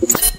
you